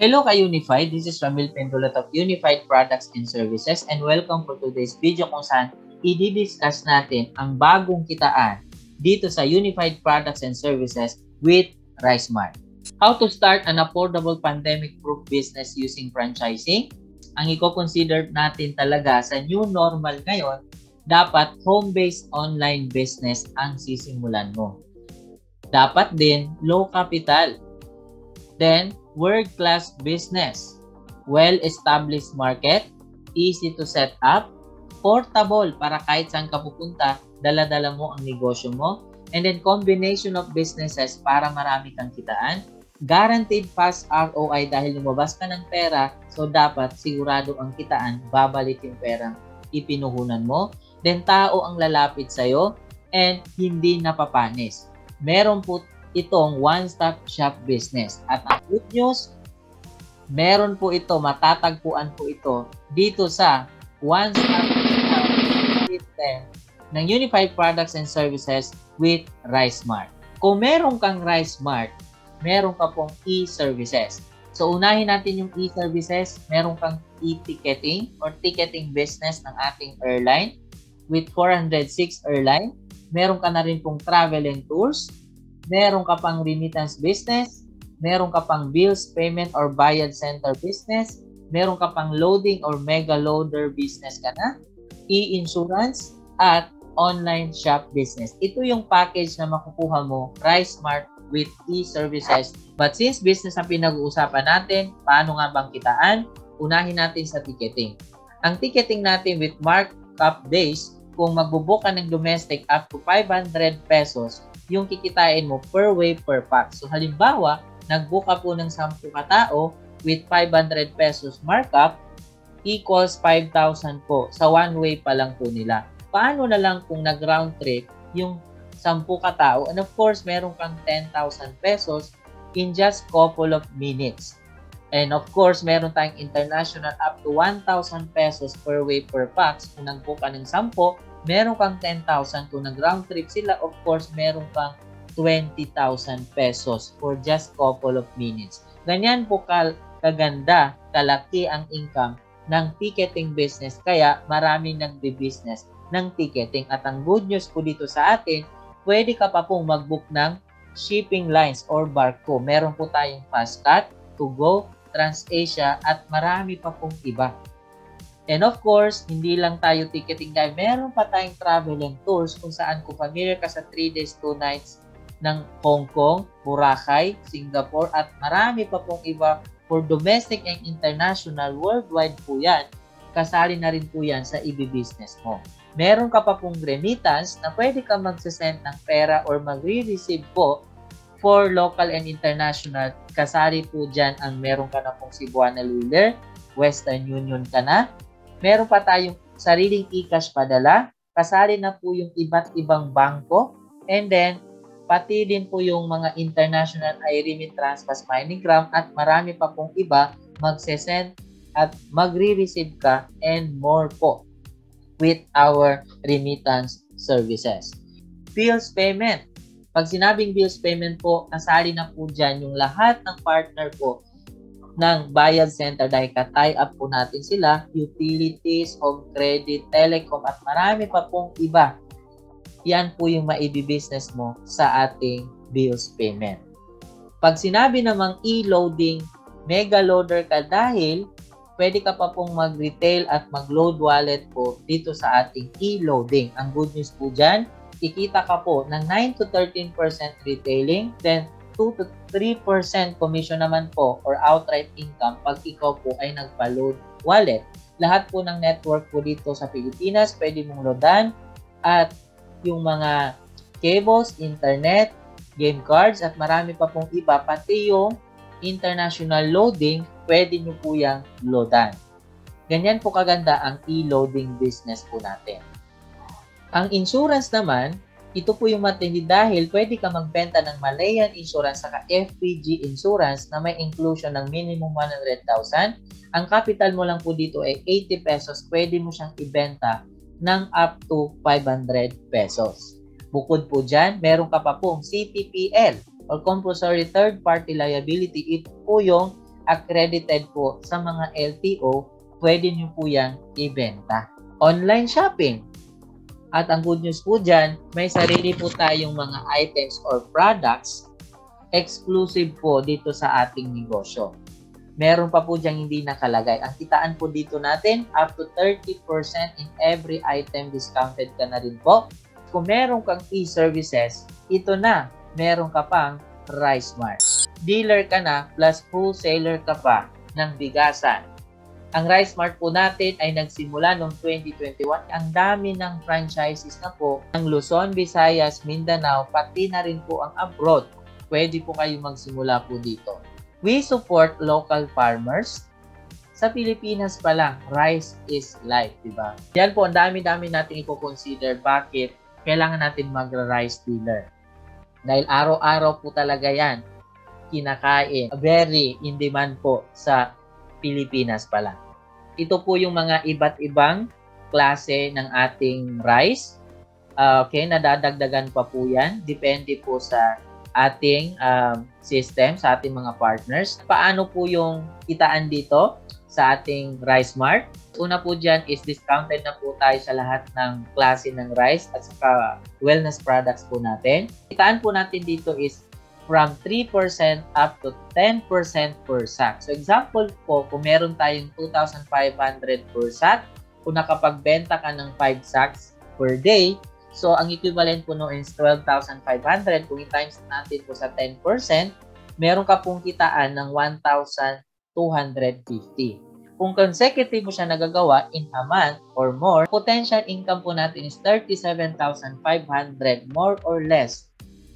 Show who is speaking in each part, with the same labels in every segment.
Speaker 1: Hello ka Unified, this is Ramil Pendulot of Unified Products and Services and welcome for today's video kung saan i-discuss natin ang bagong kitaan dito sa Unified Products and Services with RiceMart. How to start an affordable pandemic-proof business using franchising? Ang i-consider natin talaga sa new normal ngayon, dapat home-based online business ang sisimulan mo. Dapat din low capital. Then, world-class business, well-established market, easy to set up, portable para kahit saan ka pupunta, dala-dala mo ang negosyo mo, and then combination of businesses para marami kang kitaan, guaranteed fast ROI dahil lumabas ka ng pera, so dapat sigurado ang kitaan, babalik yung perang ipinuhunan mo, then tao ang lalapit sa'yo, and hindi napapanis. Meron po itong one-stop shop business. At ang good news, meron po ito, matatagpuan po ito dito sa one-stop shop system ng Unified Products and Services with RiceMart. Kung meron kang RiceMart, meron ka pong e-services. So, unahin natin yung e-services. Meron kang e-ticketing or ticketing business ng ating airline with 406 airline. Meron ka na rin pong travel and tours meron ka pang remittance business, meron ka pang bills payment or bayad center business, meron ka pang loading or mega loader business ka na, e-insurance, at online shop business. Ito yung package na makukuha mo, Price Smart with e-services. But since business ang pinag-uusapan natin, paano nga bang kitaan? Unahin natin sa ticketing. Ang ticketing natin with markup base, kung magbubook ka ng domestic up to 500 pesos, yung kikitain mo per way per pack. So halimbawa, nagbook ka po ng 10 katao with 500 pesos markup equals 5,000 po. Sa one way pa lang po nila. Paano na lang kung nag-round trip yung 10 katao and of course meron kang 10,000 pesos in just couple of minutes. And of course, meron tayong international up to 1,000 pesos per way per packs. Kung nag-book ng 10, meron kang 10,000 kung nag-round trip sila, of course, meron kang 20,000 pesos for just couple of minutes. Ganyan po kal kaganda, kalaki ang income ng ticketing business kaya maraming nagbe-business ng ticketing. At ang good news po dito sa atin, pwede ka pa pong mag-book ng shipping lines or barko. Meron po tayong Fastcat, To Go, TransAsia at marami pa pong iba. And of course, hindi lang tayo ticketing dahil meron pa tayong travel and tours kung saan kung familiar ka sa 3 days, 2 nights ng Hong Kong, Boracay, Singapore at marami pa pong iba for domestic and international worldwide po yan. Kasali na rin po yan sa i-business mo. Meron ka pa pong remittance na pwede ka magsasend ng pera or magre-receive po for local and international. Kasali po dyan ang meron ka na pong Cebuana Luiler, Western Union ka na, Meron pa tayong sariling e-cash padala. Kasali na po yung iba't ibang bangko. And then, pati din po yung mga international i-remit transfers MoneyGram at marami pa pong iba magsesend at magre-receive ka and more po with our remittance services. Bills payment. Pag sinabing bills payment po, kasali na po dyan yung lahat ng partner po ng Bayad Center dahil ka-tie up po natin sila, utilities, home credit, telecom at marami pa pong iba. Yan po yung maibi-business mo sa ating bills payment. Pag sinabi namang e-loading, mega loader ka dahil pwede ka pa pong mag-retail at mag-load wallet po dito sa ating e-loading. Ang good news po dyan, kikita ka po ng 9 to 13% retailing, then 2 to 3% commission naman po or outright income pag ikaw po ay nagpa-load wallet. Lahat po ng network po dito sa Pilipinas, pwede mong loadan at yung mga cables, internet, game cards at marami pa pong iba, pati yung international loading, pwede nyo po yung loadan. Ganyan po kaganda ang e-loading business po natin. Ang insurance naman, ito po yung matindi dahil pwede ka magbenta ng Malayan Insurance saka FPG Insurance na may inclusion ng minimum 100,000. Ang capital mo lang po dito ay 80 pesos. Pwede mo siyang ibenta ng up to 500 pesos. Bukod po dyan, meron ka pa pong CTPL or Compulsory Third Party Liability. Ito po yung accredited po sa mga LTO, pwede nyo po yan ibenta. Online shopping. At ang good news po dyan, may sarili po tayong mga items or products exclusive po dito sa ating negosyo. Meron pa po diyang hindi nakalagay. Ang kitaan po dito natin, up to 30% in every item discounted ka na rin po. Kung meron kang e-services, ito na, meron ka pang Rice Mart. Dealer ka na plus wholesaler ka pa ng bigasan. Ang Rice Mart po natin ay nagsimula noong 2021. Ang dami ng franchises na po ng Luzon, Visayas, Mindanao, pati na rin po ang abroad. Pwede po kayo magsimula po dito. We support local farmers. Sa Pilipinas pa lang, rice is life, di ba? Yan po, ang dami-dami natin i-consider bakit kailangan natin mag-rice dealer. Dahil araw-araw po talaga yan kinakain. Very in demand po sa Pilipinas pala. Ito po yung mga iba't ibang klase ng ating rice. Uh, okay, nadadagdagan pa po yan. Depende po sa ating um, system, sa ating mga partners. Paano po yung kitaan dito sa ating Rice Mart? Una po dyan is discounted na po tayo sa lahat ng klase ng rice at saka wellness products po natin. Kitaan po natin dito is from 3% up to 10% per sack. So example po, kung meron tayong 2,500 per sack, kung nakapagbenta ka ng 5 sacks per day, so ang equivalent po no is 12,500. Kung i-times natin po sa 10%, meron ka pong kitaan ng 1,250. Kung consecutive mo siya nagagawa in a month or more, potential income po natin is 37,500 more or less.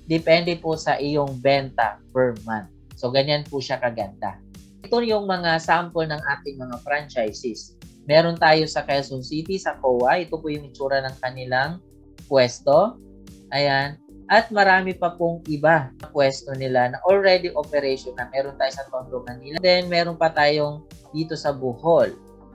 Speaker 1: Depende po sa iyong benta per month. So, ganyan po siya kaganda. Ito yung mga sample ng ating mga franchises. Meron tayo sa Quezon City, sa COA. Ito po yung itsura ng kanilang pwesto. Ayan. At marami pa pong iba na pwesto nila na already operation na. Meron tayo sa Tondo, Manila. Then, meron pa tayong dito sa Bohol.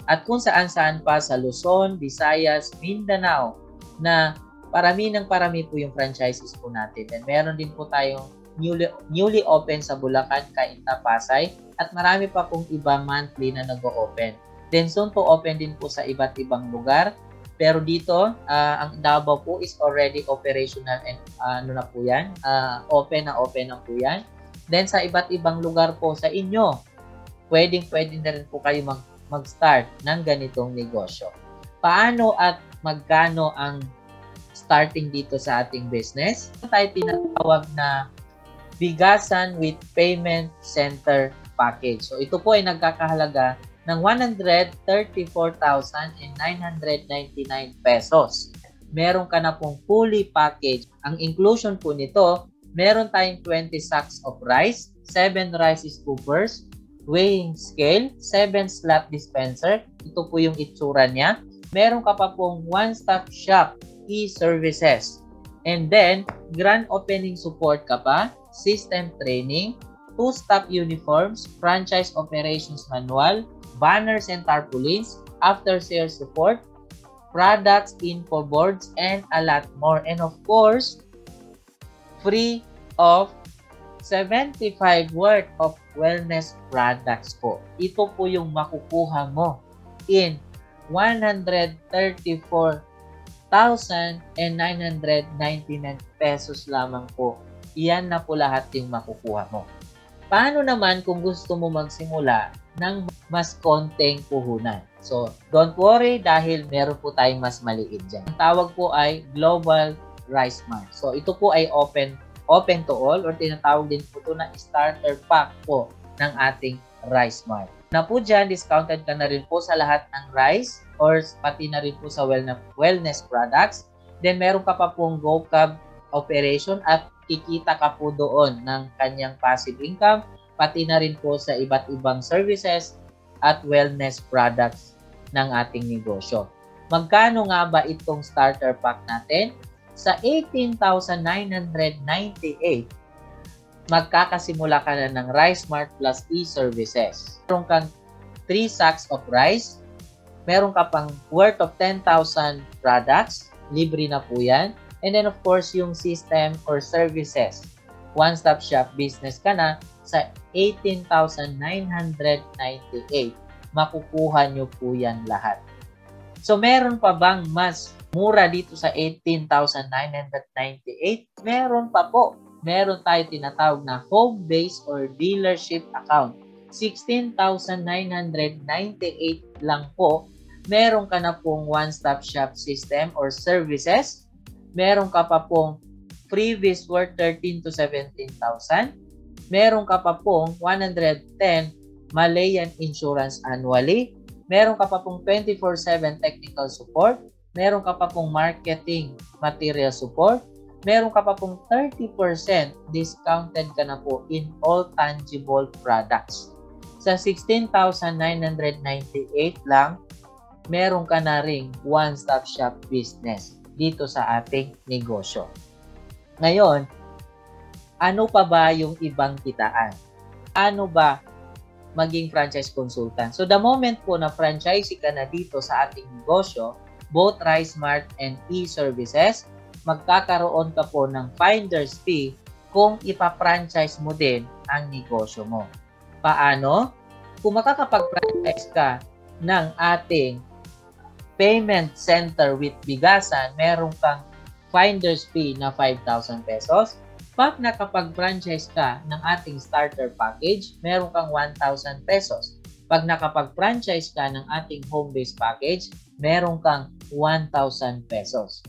Speaker 1: At kung saan-saan pa sa Luzon, Visayas, Mindanao na parami ng parami po yung franchises po natin. And meron din po tayong newly, newly open sa Bulacan, Cainta, Pasay at marami pa pong iba monthly na nag-open. Then soon po open din po sa iba't ibang lugar. Pero dito, uh, ang Davao po is already operational and uh, ano na po yan, uh, open na open na po yan. Then sa iba't ibang lugar po sa inyo, pwedeng pwede na rin po kayo mag, mag-start ng ganitong negosyo. Paano at magkano ang starting dito sa ating business? Tayo tinatawag na bigasan with payment center package. So ito po ay nagkakahalaga ng 134,999 pesos. Meron ka na pong fully package. Ang inclusion po nito, meron tayong 20 sacks of rice, 7 rice scoopers, weighing scale, 7 slot dispenser. Ito po yung itsura niya. Meron ka pa pong one-stop shop e-services. And then, grand opening support ka pa, system training, two-stop uniforms, franchise operations manual, banners and tarpaulins, after-sales support, products, info boards, and a lot more. And of course, free of 75 worth of wellness products po. Ito po yung makukuha mo in 134,999 pesos lamang po. Iyan na po lahat yung makukuha mo. Paano naman kung gusto mo magsimula ng mas konting puhunan? So, don't worry dahil meron po tayong mas maliit dyan. Ang tawag po ay Global Rice Mart. So, ito po ay open open to all or tinatawag din po ito na starter pack po ng ating Rice Mart. Na po dyan, discounted ka na rin po sa lahat ng rice or pati na rin po sa wellness products. Then meron ka pa pong GoCab operation at kikita ka po doon ng kanyang passive income pati na rin po sa iba't ibang services at wellness products ng ating negosyo. Magkano nga ba itong starter pack natin? sa 18,998, magkakasimula ka na ng Rice Mart Plus e-services. Meron kang 3 sacks of rice, meron ka pang worth of 10,000 products, libre na po yan. And then of course, yung system or services. One-stop shop business ka na sa 18,998. Makukuha nyo po yan lahat. So, meron pa bang mas mura dito sa 18,998? Meron pa po. Meron tayo tinatawag na home base or dealership account. 16,998 lang po. Meron ka na pong one-stop shop system or services. Meron ka pa pong previous worth 13 to 17,000. Meron ka pa pong 110 Malayan Insurance annually. Meron ka pa pong 24-7 technical support. Meron ka pa pong marketing material support. Meron ka pa pong 30% discounted ka na po in all tangible products. Sa 16,998 lang, meron ka na ring one-stop shop business dito sa ating negosyo. Ngayon, ano pa ba yung ibang kitaan? Ano ba maging franchise consultant? So the moment po na franchise ka na dito sa ating negosyo, both RiceMart and e-services, magkakaroon ka po ng finder's fee kung ipa-franchise mo din ang negosyo mo. Paano? Kung makakapag-franchise ka ng ating payment center with bigasan, meron kang finder's fee na 5,000 pesos. Pag nakapag-franchise ka ng ating starter package, meron kang 1,000 pesos. Pag nakapag-franchise ka ng ating home-based package, meron kang 1,000 pesos.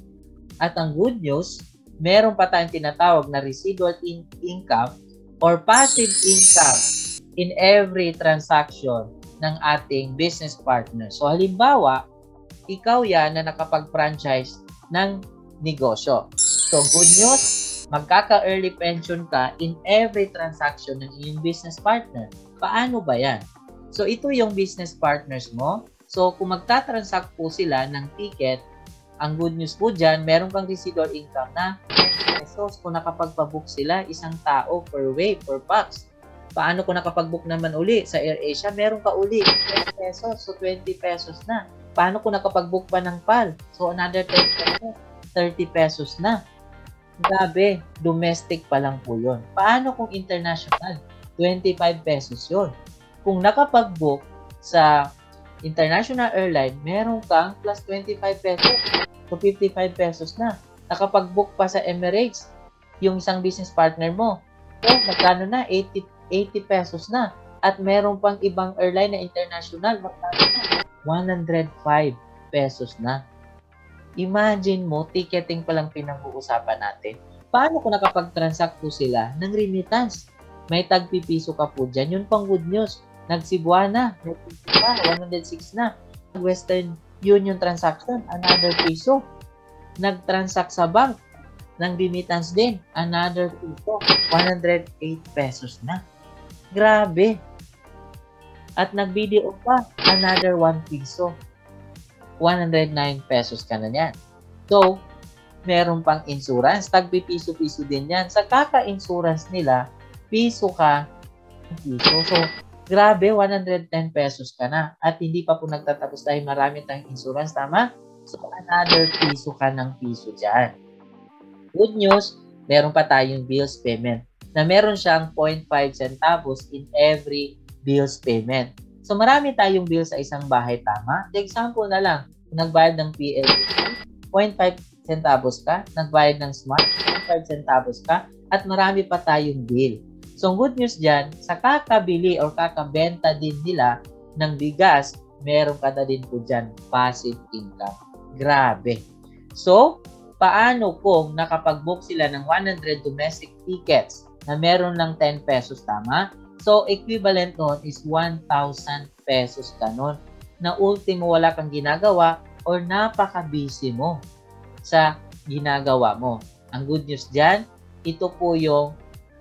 Speaker 1: At ang good news, meron pa tayong tinatawag na residual in- income or passive income in every transaction ng ating business partner. So halimbawa, ikaw yan na nakapag-franchise ng negosyo. So, good news, magkaka-early pension ka in every transaction ng iyong business partner. Paano ba yan? So, ito yung business partners mo. So, kung magta-transact po sila ng ticket, ang good news po dyan, meron kang residual income na pesos kung nakapagpabook sila isang tao per way, per box. Paano kung nakapag-book naman uli sa AirAsia, meron ka uli 10 pesos, so 20 pesos na. Paano kung nakapag-book pa ng PAL? So another 10 pesos. 30 pesos na. Grabe, domestic pa lang po yun. Paano kung international? 25 pesos yun. Kung nakapag-book sa international airline, meron kang plus 25 pesos. So 55 pesos na. Nakapag-book pa sa Emirates, yung isang business partner mo. So, magkano na? 80, 80 pesos na. At meron pang ibang airline na international, magkano na? 105 pesos na. Imagine mo, ticketing pa lang pinag-uusapan natin. Paano kung nakapag-transact po sila ng remittance? May tagpipiso ka po dyan. Yun pang good news. Nagsibuana, may pa, 106 na. Western Union transaction, another piso. Nag-transact sa bank, ng remittance din, another piso, 108 pesos na. Grabe. At nag-video pa, another 1 piso. 109 pesos ka na yan. So, meron pang insurance. Tagpi piso-piso din yan. Sa kaka-insurance nila, piso ka, piso. So, grabe, 110 pesos ka na. At hindi pa po nagtatapos dahil marami tayong insurance, tama? So, another piso ka ng piso dyan. Good news, meron pa tayong bills payment na meron siyang 0.5 centavos in every bills payment. So, marami tayong bill sa isang bahay, tama? The example na lang, nagbayad ng PLDT, 0.5 centavos ka, nagbayad ng Smart, 0.5 centavos ka, at marami pa tayong bill. So, good news dyan, sa kakabili or kakabenta din nila ng bigas, meron ka na din po dyan passive income. Grabe. So, paano kung nakapag-book sila ng 100 domestic tickets na meron lang 10 pesos, tama? So, equivalent nun is 1,000 pesos ka na ultimo wala kang ginagawa or napaka-busy mo sa ginagawa mo. Ang good news dyan, ito po yung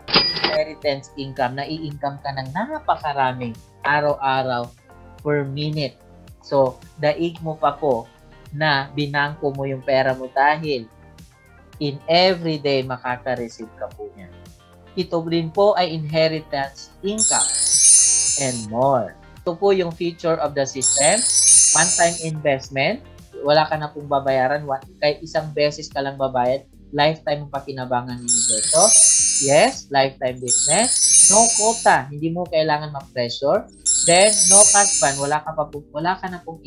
Speaker 1: inheritance income na i-income ka ng napakaraming araw-araw per minute. So, daig mo pa po na binangko mo yung pera mo dahil in everyday makaka-receive ka po niyan. Ito din po ay inheritance income and more. Ito po yung feature of the system. One-time investment. Wala ka na pong babayaran. Kahit isang beses ka lang babayad. Lifetime ang pakinabangan ninyo dito. Yes, lifetime business. No quota, hindi mo kailangan ma-pressure. Then, no cash ban, wala ka, pa, wala ka na pong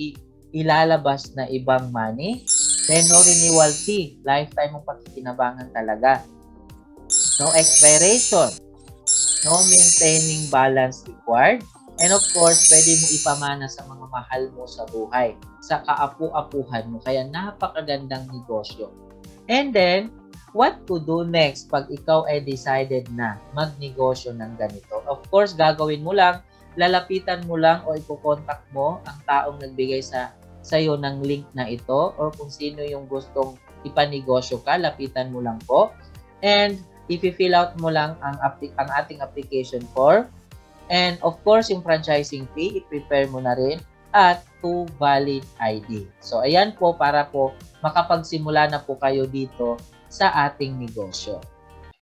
Speaker 1: ilalabas na ibang money. Then, no renewal fee, lifetime mong pakikinabangan talaga. No expiration, no maintaining balance required. And of course, pwede mo ipamana sa mga mahal mo sa buhay, sa kaapu-apuhan mo. Kaya napakagandang negosyo. And then, what to do next pag ikaw ay decided na magnegosyo ng ganito? Of course, gagawin mo lang, lalapitan mo lang o ipokontak mo ang taong nagbigay sa sa iyo ng link na ito or kung sino yung gustong ipanegosyo ka, lapitan mo lang po. And if you fill out mo lang ang, ang ating application form. And of course, yung franchising fee, i-prepare mo na rin at two valid ID. So, ayan po para po makapagsimula na po kayo dito sa ating negosyo.